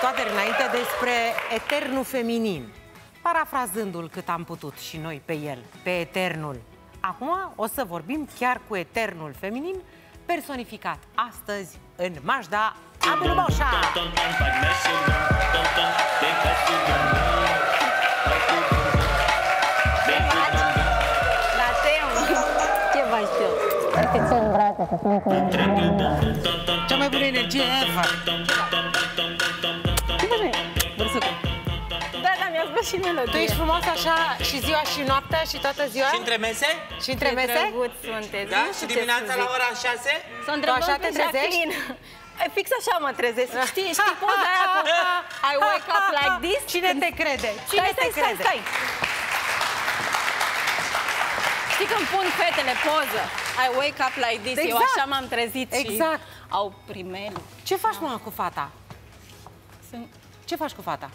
toate înainte despre eternul feminin, parafrazându-l cât am putut și noi pe el, pe eternul. Acum o să vorbim chiar cu eternul feminin, personificat astăzi în Majda Abulmoșa. La temă. Ce faci tu? Cea mai bună energie ever. Da, da, mi-a spus și melodie. Tu ești frumoasă așa și ziua și noaptea și toată ziua? Și între mese? Și între Ce mese? drăguț sunteți. Da? Nu Și știu ce dimineața să la zic. ora 6? Să o întrebăm Tu așa pe te trezești? Jacqueline. E, Fix așa mă trezesc. Știi, știi poza aia cu I wake up like this? Cine te crede? Cine Stai, te stai, stai, crede? stai. Știi când pun fetele poză? I wake up like this. Eu Exact. așa m-am trezit Exact. și au primele. Ce faci, mă, cu fata? Sunt... Ce faci cu fata?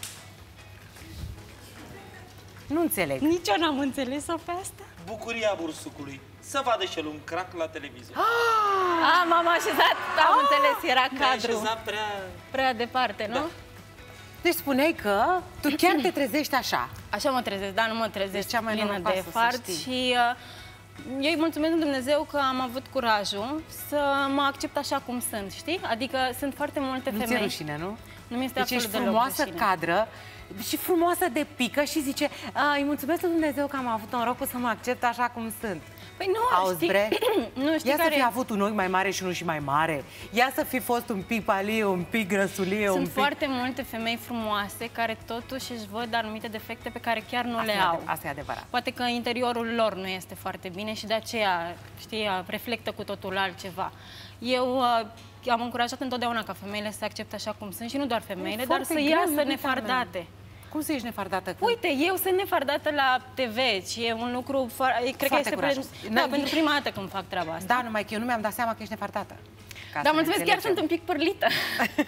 Nu înțeleg. Nici eu n-am înțeles-o pe asta. Bucuria bursucului. Să vadă și el un crack la televizor. A, m-am așezat, am înțeles, era Ne-a cadru așezat prea... prea departe, nu? Da. Deci spuneai că tu chiar te trezești așa. Așa mă trezesc, dar nu mă trezesc Deci cea mai plină norocoasă, de să fart știi. și uh, eu îi mulțumesc lui Dumnezeu că am avut curajul să mă accept așa cum sunt, știi? Adică sunt foarte multe Nu ți-e femei. rușine, nu? Nu mi-este Deci ești absolut deloc frumoasă, rușine. cadră și frumoasă de pică și zice "A, îi mulțumesc lui Dumnezeu că am avut norocul să mă accept așa cum sunt. Păi nu, Auzi, știi, bre? nu știi Ia să care fi avut un ochi mai mare și unul și mai mare. Ia să fi fost un pic palie, un pic grăsulie, un Sunt pic... foarte multe femei frumoase care totuși își văd anumite defecte pe care chiar nu Asta le e au. adev- asta e adevărat. Poate că interiorul lor nu este foarte bine și de aceea, știi, reflectă cu totul altceva. Eu uh, am încurajat întotdeauna ca femeile să se accepte așa cum sunt și nu doar femeile, dar foarte să greu, iasă iubita nefardate. Cum să ești nefardată? Când... Uite, eu sunt nefardată la TV și e un lucru, fo- cred că Foarte este curajos. pre... N-ai- da, pentru prima dată când fac treaba asta. Da, numai că eu nu mi-am dat seama că ești nefardată. Ca să Dar ne mulțumesc, chiar înțelegem. sunt un pic părlită.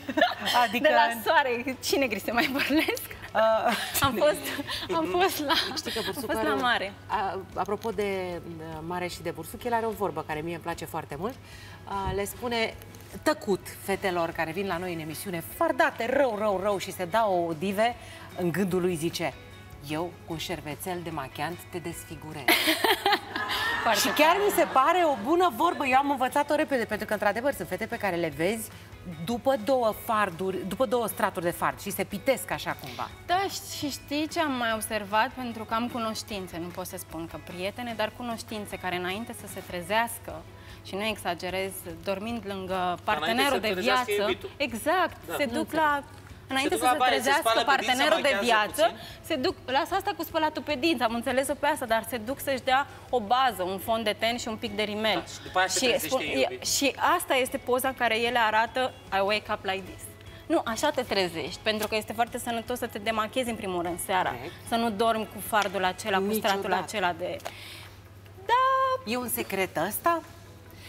Adică... De la soare, cine gri se mai părlesc? Uh, Am fost, am fost la, Știi că am bursucul fost are la o- mare. A, apropo de uh, mare și de bursuc, el are o vorbă care mie îmi place foarte mult. Uh, le spune tăcut fetelor care vin la noi în emisiune, fardate rău, rău, rău și se dau o dive, în gândul lui zice eu cu un șervețel de machiant te desfigurez. Foarte și chiar mi se pare o bună vorbă. Eu am învățat-o repede, pentru că, într-adevăr, sunt fete pe care le vezi după două farduri, după două straturi de fard și se pitesc așa cumva. Da, și știi ce am mai observat? Pentru că am cunoștințe, nu pot să spun că prietene, dar cunoștințe care înainte să se trezească și nu exagerez, dormind lângă partenerul să de trezească viață, iubitul. exact, Da. se Nu duc înțeleg. la Înainte duc să la se baie, se trezească spală pe dinți, se partenerul de machează viață, puțin. se duc, lasă asta cu spălatul pe dinți, am înțeles-o pe asta, dar se duc să-și dea o bază, un fond de ten și un pic de rimel. Da, și după aia se trezește e- iubit. și asta este poza în care ele arată I wake up like this. Nu, așa te trezești, pentru că este foarte sănătos să te demachezi în primul rând seara. Corect. Să nu dormi cu fardul acela, cu stratul Niciodată. acela de... Da, E un secret ăsta?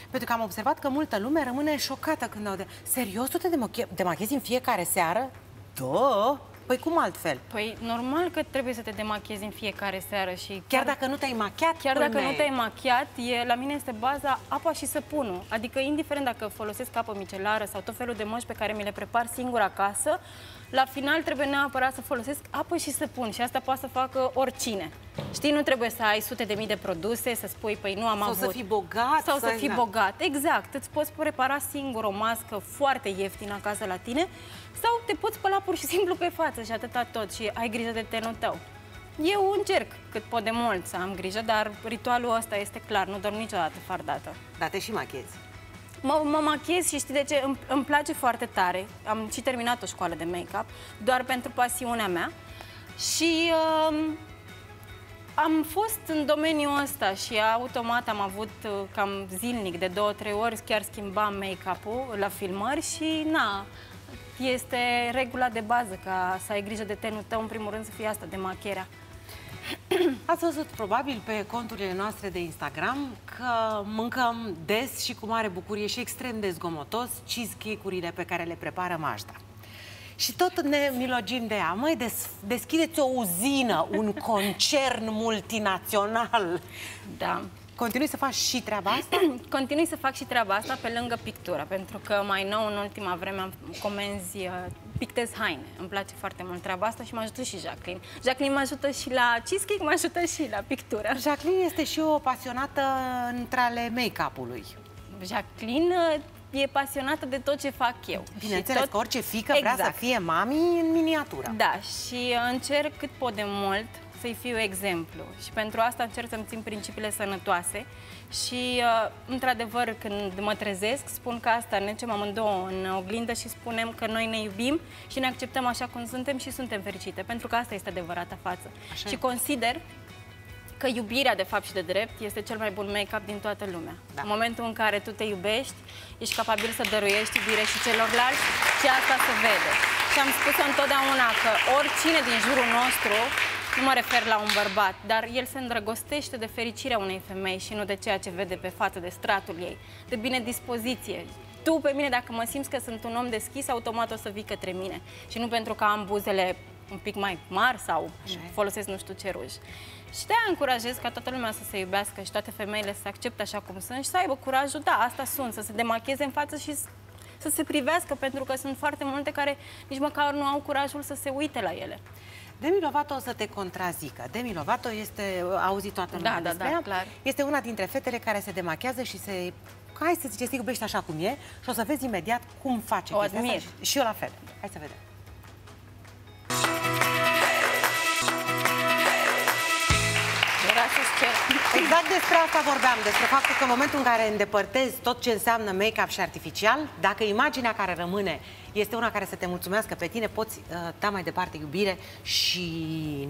Pentru că am observat că multă lume rămâne șocată când aude Serios, tu te demache- demachezi în fiecare seară? Da? Păi cum altfel? păi normal că trebuie să te demachezi în fiecare seară și... Chiar dacă nu te-ai machiat? Chiar dacă nu culmea te-ai e. machiat, e, la mine este baza apa și săpunul. Adică, indiferent dacă folosesc apă micelară sau tot felul de măști pe care mi le prepar singur acasă, la final trebuie neapărat să folosesc apă și săpun și asta poate să facă oricine. Știi, nu trebuie să ai sute de mii de produse, să spui, păi nu am Sau avut. să fii bogat. Sau să ai- fii da. bogat, exact. Îți poți prepara singur o mască foarte ieftină acasă la tine sau te poți spăla pur și simplu pe față și atâta tot și ai grijă de tenul tău. Eu încerc cât pot de mult să am grijă, dar ritualul ăsta este clar, nu dorm niciodată fardată. Da, te și machezi. Mă, mă machiez și știi de ce? Îmi, îmi place foarte tare. Am și terminat o școală de make-up, doar pentru pasiunea mea. Și um, am fost în domeniul ăsta și automat am avut uh, cam zilnic, de două, trei ori, chiar schimbam make-up-ul la filmări și na, este regula de bază ca să ai grijă de tenul tău, în primul rând să fie asta, de machierea. Ați văzut probabil pe conturile noastre de Instagram că mâncăm des și cu mare bucurie și extrem de zgomotos cheesecake-urile pe care le prepară Majda. Și tot ne milogim de ea. Măi, des, deschideți o uzină, un concern multinațional. Da. continui să faci și treaba asta? Continui să fac și treaba asta pe lângă pictură, pentru că mai nou în ultima vreme am comenzi, uh, pictez haine. Îmi place foarte mult treaba asta și mă ajută și Jacqueline. Jacqueline mă ajută și la cheesecake, mă ajută și la pictură. Jacqueline este și o pasionată între ale make-up-ului. Jacqueline uh, e pasionată de tot ce fac eu. Bineînțeles tot... că orice fică exact. vrea să fie mami în miniatură. Da, și uh, încerc cât pot de mult să-i fiu exemplu. Și pentru asta încerc să-mi țin principiile sănătoase și, uh, într-adevăr, când mă trezesc, spun că asta ne ducem amândouă în oglindă și spunem că noi ne iubim și ne acceptăm așa cum suntem și suntem fericite, pentru că asta este adevărata față. Așa. Și consider că iubirea, de fapt și de drept, este cel mai bun make-up din toată lumea. Da. În momentul în care tu te iubești, ești capabil să dăruiești iubire și celorlalți și asta se vede. Și am spus întotdeauna că oricine din jurul nostru nu mă refer la un bărbat, dar el se îndrăgostește de fericirea unei femei și nu de ceea ce vede pe față, de stratul ei, de bine dispoziție. Tu pe mine, dacă mă simți că sunt un om deschis, automat o să vii către mine. Și nu pentru că am buzele un pic mai mari sau folosesc nu știu ce ruj. Și de-aia încurajez ca toată lumea să se iubească și toate femeile să se accepte așa cum sunt și să aibă curajul, da, asta sunt, să se demacheze în față și să se privească, pentru că sunt foarte multe care nici măcar nu au curajul să se uite la ele. Demi Lovato o să te contrazică. Demi Lovato este, a auzit toată lumea da, da, da, clar. este una dintre fetele care se demachează și se hai să ziceți, iubești așa cum e și o să vezi imediat cum face o admir. asta. Și eu la fel. Hai să vedem. Exact despre asta vorbeam, despre faptul că în momentul în care îndepărtezi tot ce înseamnă make-up și artificial, dacă imaginea care rămâne este una care să te mulțumească pe tine, poți uh, da mai departe iubire și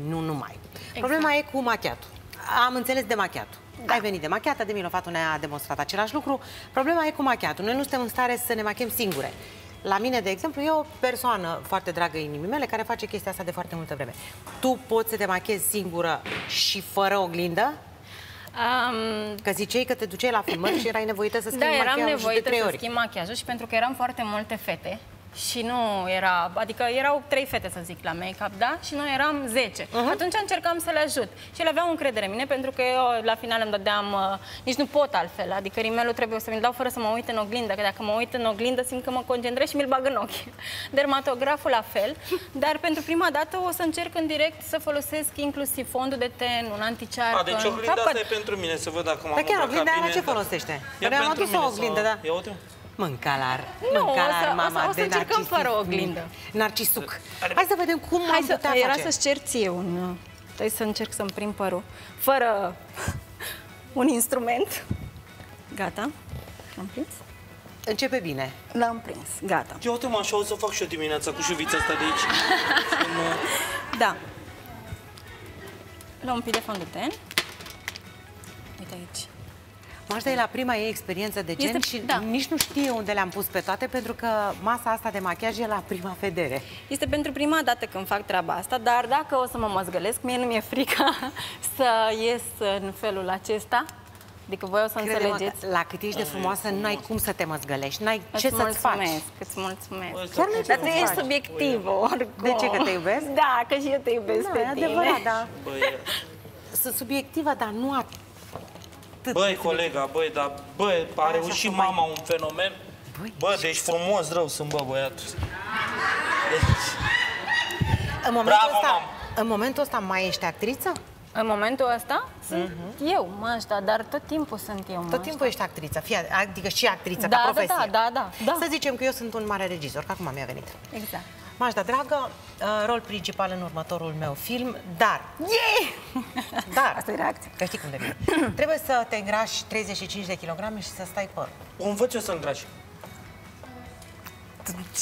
nu numai. Exact. Problema e cu machiatul. Am înțeles de machiatul. Da. Ai venit de machiată, Demi Lovato ne-a demonstrat același lucru. Problema e cu machiatul. Noi nu suntem în stare să ne machem singure. La mine, de exemplu, e o persoană foarte dragă inimii mele care face chestia asta de foarte multă vreme. Tu poți să te machezi singură și fără oglindă? Um, că ziceai că te duceai la filmări și erai nevoită să schimbi da, machiajul eram nevoită de să schimb machiajul și pentru că eram foarte multe fete și nu era, adică erau trei fete, să zic, la make-up, da? Și noi eram zece. Uh-huh. Atunci încercam să le ajut. Și ele aveau încredere în mine, pentru că eu la final îmi dădeam, uh, nici nu pot altfel, adică rimelul trebuie să mi-l dau fără să mă uit în oglindă, că dacă mă uit în oglindă simt că mă concentrez și mi-l bag în ochi. Dermatograful la fel, dar pentru prima dată o să încerc în direct să folosesc inclusiv fondul de ten, un anticearcă. A, deci oglinda asta e pentru mine, să văd dacă m-am Dar chiar oglinda aia ce folosește? E am adus o oglindă, da. Ia uite. Mâncalar, nu, mâncalar, o să, mama o să, o să de încercăm fără oglindă. Narcisuc. Hai să vedem cum Hai am să, putea era face. să-ți cer ție un... Trebuie să încerc să-mi prind părul. Fără un instrument. Gata. Am prins? Începe bine. L-am prins. Gata. Eu uite, mă, așa o să fac și eu dimineața cu șuvița asta de aici. da. Luăm un pic de fond de ten. Uite aici. Mașta e la prima ei experiență de gen Este- și da. nici nu știe unde le-am pus pe toate, pentru că masa asta de machiaj e la prima vedere. Este pentru prima dată când fac treaba asta, dar dacă o să mă măzgălesc, mie nu mi-e frică să ies în felul acesta. Adică voi o să Crede-mă înțelegeți. că la cât ești de frumoasă, nu ai cum să te măzgălești, n-ai Îți ce să-ți faci. mulțumesc, îți mulțumesc. Chiar nu ai ce Dar să tu ești faci. subiectivă, oricum. De ce, că te iubesc? Da, că și eu te iubesc Da, pe e tine. adevărat, da. Băi, Sunt subiectivă, dar nu atât. Băi, colega, băi, dar, băi, a Așa reușit să mai- mama un fenomen. Băi. Bă, deci frumos rău sunt, bă, băiatul. Deci, În momentul, Bravo, ăsta, mamă! în momentul ăsta mai ești actriță? În momentul ăsta sunt eu, Mașta, dar tot timpul sunt eu, Tot Mașta. timpul ești actriță, fie, adică și actriță, Da, ca da, profesie. da, da, da, da. Să zicem că eu sunt un mare regizor, că acum mi-a venit. Exact. Mașda, dragă, uh, rol principal în următorul meu film, dar, Yeah! dar, Asta e reacția. că știi cum devine, trebuie să te îngrași 35 de kilograme și să stai păr. o învăț eu să îngrași.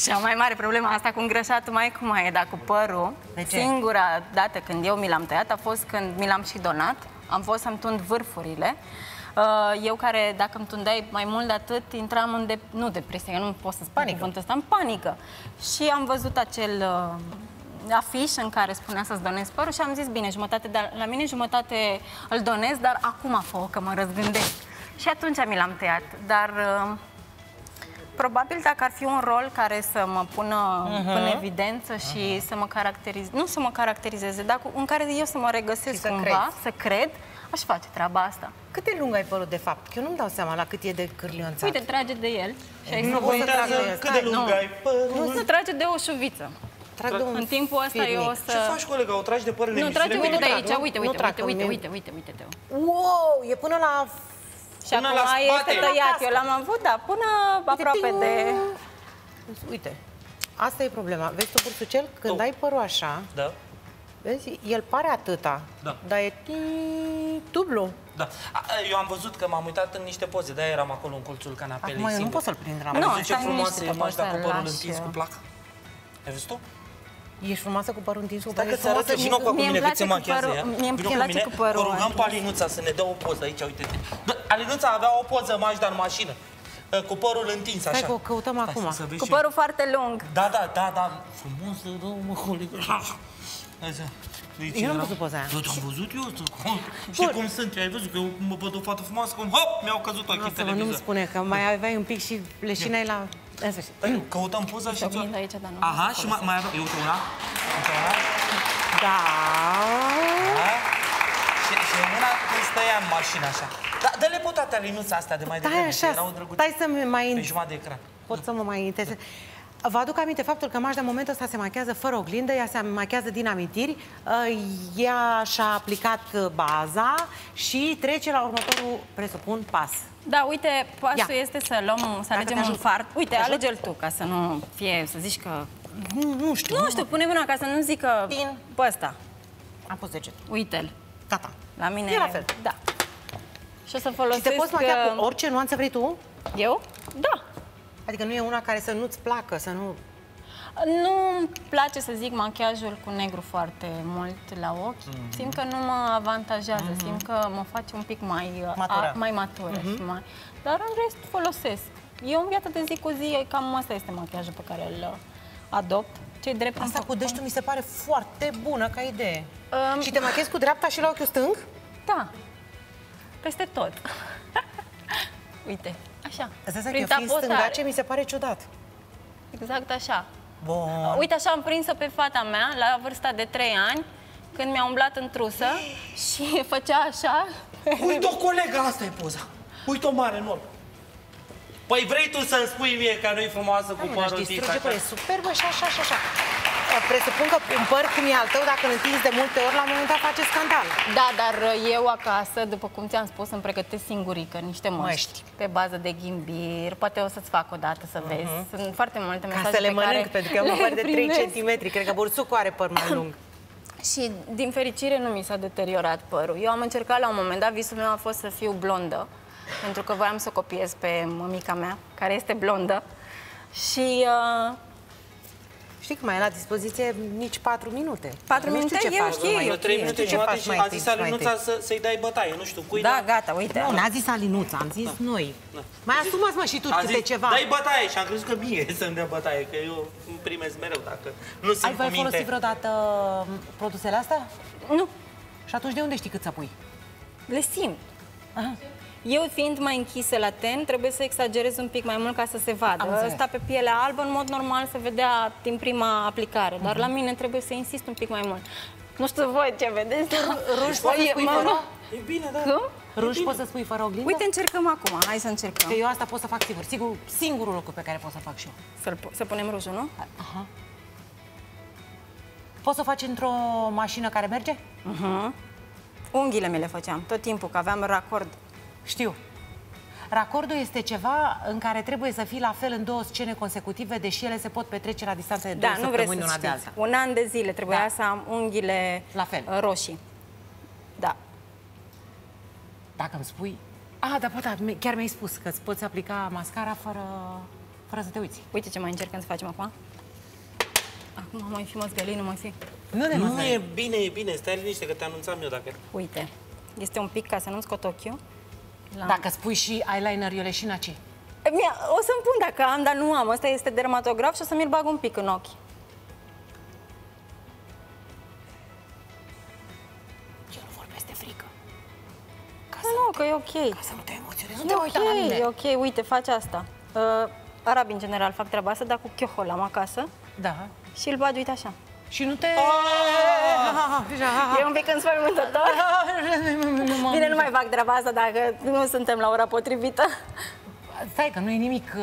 Cea mai mare problemă asta cu îngrășatul mai cum mai e, dar cu părul, De ce? singura dată când eu mi l-am tăiat a fost când mi l-am și donat. Am fost să-mi tund vârfurile. Uh, Eu care, dacă îmi tundeai mai mult de atât, intram în, de, nu depresie, că nu pot să spun Panică. cuvântul ăsta, în panică. Și am văzut acel uh, afiș în care spunea să-ți donezi părul și am zis, bine, jumătate de la mine, jumătate îl donez, dar acum fă că mă răzgândesc. Și atunci mi l-am tăiat, dar... Uh, Probabil dacă ar fi un rol care să mă pună Mhm. în evidență și să mă caracterizeze, nu să mă caracterizeze, dar cu- în care eu să mă regăsesc Și să cumva, crezi. să cred, aș face treaba asta. Cât de lung ai părut, de fapt? Că eu nu-mi dau seama la cât e de cârlionțat. Uite, trage de el. Și ai Nu să- pot să trag de Contează el. cât de Stai, lung nu. ai părul. Nu se trage de o șuviță. Trag de un În timpul ăsta fir eu o mic. să... Ce faci, colega? O tragi de păr în Nu, emisiune? trage, uite nu de trag, aici, nu- uite, nu uite, trag, uite, că uite, mie- uite, uite, uite, Teo. Wow, e până la... Și Până acum la spate. este tăiat, eu l-am avut, da, până aproape de... Uite, asta e problema. Vezi tu, Bursucel, când Tu. ai părul așa, Da. Vezi, el pare atâta, Da. dar e ti- dublu. Da. A, Eu am văzut că m-am uitat în niște poze, de-aia eram acolo în colțul canapelei Acum eu nu singur. pot să-l prind la Nu, mână. Am văzut ce stai frumoasă liniștit, e că mașina poți cu să părul lași întins eu. cu placă. Ai văzut tu? Ești frumoasă cu părul întins cu Stai că părul ți arăt frumoasă. și nu cu Mie îmi mine cât place se cu machează părul- ea. mie îmi Vino cu place mine, cu părul o rugăm pe întins. Alinuța să ne dea o poză aici, uite-te. Da, Alinuța avea o poză Majda în mașină, uh, cu părul întins așa. Stai că o căutăm Stai acum. să vezi Cu ce- părul foarte lung. Da, da, da, da, frumos, rău, mă, colegă. Așa. Deci Eu n-am era- văzut poza aia. Da, am văzut eu. Și cum sunt, ai văzut că eu mă văd o fată frumoasă, cum hop, mi-au căzut ochii în Lasă-mă, nu-mi televizor. spune că mai aveai un pic și leșinai la... În sfârșit. Păi, Căutăm poza și... oglindă aici, dar nu Aha, o să și mai, mai avea... Eu uite una. Uite una. Da. Da. Și, și una când stăia în mașină așa. Da, dă-le pe toate alinuța astea de mai Stai devreme, așa, că erau drăguțe. stai să-mi Pe mai... jumătate de ecran. Pot să mă mai interesez. Vă aduc aminte faptul că Majda în momentul ăsta se machează fără oglindă, ea se machează din amintiri, uh, ea și-a aplicat uh, baza și trece la următorul, presupun, pas. Da, uite, pasul Ia. este să luăm, să te alegem un ajut. fart. Uite, Te ajut? alege-l tu, ca să nu fie, să zici că... Nu, nu știu. Nu știu, pune mâna ca să nu zică Din. pe ăsta. Am pus deget. Uite-l. Gata. La mine E la fel. Da. Și o să Și folosesc... te poți machia uh, cu orice nuanță vrei tu? Eu? Da. Adică nu e una care să nu-ți placă, să nu... Nu-mi place să zic machiajul cu negru foarte mult la ochi. Mhm. Simt că nu mă avantajează, simt că mă face un pic mai uh, Matură. A, mai matură. Mhm. și mai... Dar în rest folosesc. Eu în viața de zi cu zi, cam asta este machiajul pe care îl uh, adopt. Ce drept îmi Asta fac- cu deștul mi se pare foarte bună ca idee. Um, Și te machiezi cu dreapta și la ochiul stâng? Da. Peste tot. Uite, așa. Îți dai seama că Prin eu fiind tapotare. stângace mi se pare ciudat. Exact așa. Bun. Uite, așa am prins-o pe fata mea la vârsta de 3 ani, când mi-a umblat în trusă și făcea așa. Uite-o, colega, asta e poza. Uite-o mare, enorm. Păi vrei tu să-mi spui mie că nu-i frumoasă cu Hai, mă, dar părul își întins distruge așa? părul, e superbă și așa și așa. Presupun că un păr cum e al tău, dacă îl întinzi de multe ori, la un moment dat face scandal. Da, dar eu acasă, după cum ți-am spus, îmi pregătesc singurică niște măști, Măști. pe bază de ghimbir. Poate o să-ți fac o dată să vezi. Sunt foarte multe Ca mesaje să le pe care mănânc, pentru că eu am un le păr de 3 primesc. cm. Cred că bursucul are păr mai lung. Și din fericire nu mi s-a deteriorat părul. Eu am încercat la un moment dat, visul meu a fost să fiu blondă, pentru că voiam să copiez pe mămica mea, care este blondă. Și uh, Știi că mai e la dispoziție nici 4 minute. Patru Nu știu minute ce e faci, ok, nu mai e Eu ok. trei Nu minute știu ce jumate faci și mai a întâi, zis mai Alinuța întâi. să, să-i dai bătaie, nu știu cui, da, dar- gata, uite. Nu, n-a zis Alinuța, am zis noi. Mai asumați mă și tu A câte zis, ceva. dai bătaie și am crezut că mie să-mi dea bătaie, că eu îmi primesc mereu dacă nu Ai sunt cu voi minte. folosit vreodată m, produsele astea? Nu, Și atunci de unde știi cât să pui? le simt. Aha. Eu fiind mai închisă la ten, trebuie să exagerez un pic mai mult ca să se Am vadă. înțeles. Ăsta pe pielea albă, în mod normal, se vedea din prima aplicare, dar la mine trebuie să insist un pic mai mult. Nu știu voi ce vedeți. Ruj poți să spui Mă- fără? E bine, da. Cum? Ruj poți să spui fără oglindă? Uite, încercăm acum. Hai să încercăm. Că eu asta pot să fac sigur. Sigur, singurul lucru pe care pot să fac și eu. Să-l pu- să punem rujul, nu? Aha. Poți să o faci într-o mașină care merge? Uh-huh. Unghiile mele făceam tot timpul, că aveam racord. Știu. Racordul este ceva în care trebuie să fii la fel în două scene consecutive, deși ele se pot petrece la distanță de două Da, nu vreți săptămâni să una de știți. alta. Un an de zile trebuia Da. să am unghiile La fel. uh, roșii. Da. Dacă îmi spui... Ah, da, da, mi- chiar mi-ai spus că îți poți aplica mascara fără, fără să te uiți. Uite ce mai încercăm să facem acum. Acum mai fi măzgălii, nu mai fi. Nu de Nu e bine, e bine, stai liniște că te anunțam eu dacă... Uite, este un pic ca să nu-mi scot ochiul. La... Dacă spui și eyeliner, eu leșina ce? E, Mie, o să-mi pun dacă am, dar nu am. Ăsta este dermatograf și o să mi-l bag un pic în ochi. Eu nu vorbesc de frică. Ca Da, să, nu, că e ok. ca să nu te emoționezi. Nu E te uita la ok, mine. e ok, uite, faci asta. Uh, arabii, în general, fac treaba asta, dar cu chiocol am acasă Da. și îl bagi, uite așa. Și nu te... E un pic înspăimântător. Bine, nu mai fac treaba asta dacă nu suntem la ora potrivită. Stai că nu e nimic uh,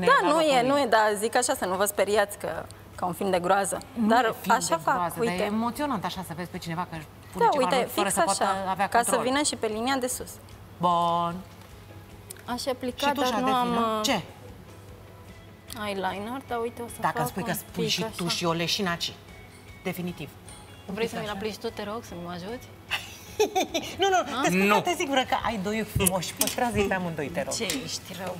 Da, nu e, nu e, dar zic așa să nu vă speriați că ca un film de groază. Dar așa fac, Dar e uite. emoționant așa să vezi pe cineva că își pune Da, ceva în uite, ochi fără fix să poată așa, avea ca control. să vină și pe linia de sus. Bun. Aș Și aplica, tu dar și nu am Adelina? uh, Ce? eyeliner, dar uite, o să Dacă fac îmi spui că un spui pic și așa. tu și o leșinaci. Definitiv. Vrei să mi-l aplici tu, te rog, să mă ajuți? Nu, nu, te spun Nu. foarte sigură că ai doi ochi frumoși. Păstrează-i pe amândoi, te rog. Ce ești rău?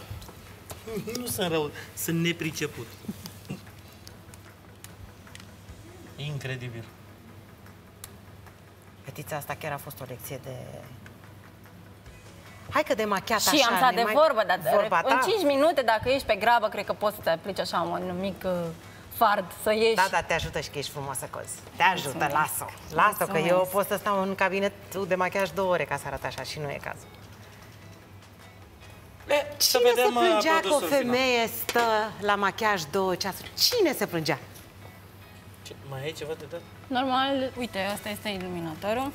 Nu sunt rău, sunt nepriceput. Incredibil. Fetița asta chiar a fost o lecție de... Hai că de machiat Și așa... am stat ne de mai- vorbă, dar Vorba ta? în 5 minute, dacă ești pe grabă, cred că poți să te aplici așa un mic uh, fard, să ieși. Da, da, te ajută și că ești frumoasă, Coz. Te ajută, Mulțumesc. lasă-o. Lasă-o, că Mulțumesc. eu pot să stau în cabinetul de machiaj două ore ca să arăt așa și nu e cazul. E, să Cine vedem se uh, plângea că o produsul final. femeie stă la machiaj două ceasuri? Cine se plângea? Ce, mai ai ceva de dat? Normal, uite, asta este iluminatorul.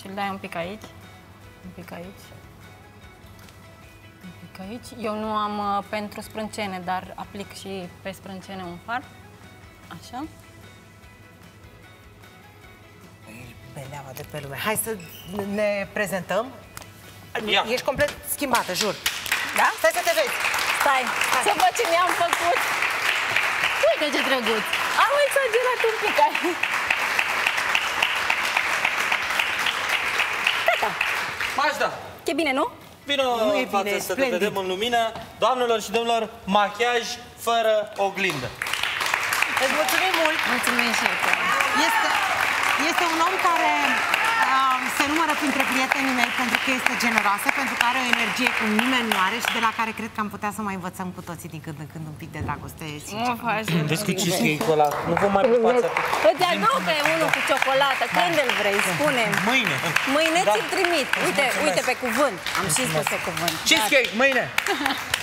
Și îl dai un pic aici. Un pic aici. Un pic aici. Eu nu am uh, pentru sprâncene, dar aplic și pe sprâncene un far. Așa. Beleaua de pe lume. Hai să ne prezentăm. Ia. Ești complet schimbată, jur. Da? Stai să te vezi. Stai, să văd ce mi-am făcut. Uite ce drăguț. Am exagerat un pic aici. Gata. Magda, E bine, nu? Vină Nu e în față bine, e să te splendid. vedem în lumină. Doamnelor și domnilor, machiaj fără oglindă. Îți mulțumim mult. Mulțumim și eu. Este, este un om care um, se numără printre prietenii mei pentru că este generoasă, pentru că are o energie cum nimeni nu are și de la care cred că am putea să mai învățăm cu toții din când în când un pic de dragoste. sincer. Nu faci. Vezi cu cheesecake-ul ăla, nu vă mai pupați atât. Îți aduc pe unul cu ciocolată. Când îl vrei? spune Mâine. Mâine Da. ți-l trimit. Uite, mulțumesc. uite pe cuvânt. Am și spus pe cuvânt. Cheesecake, mâine!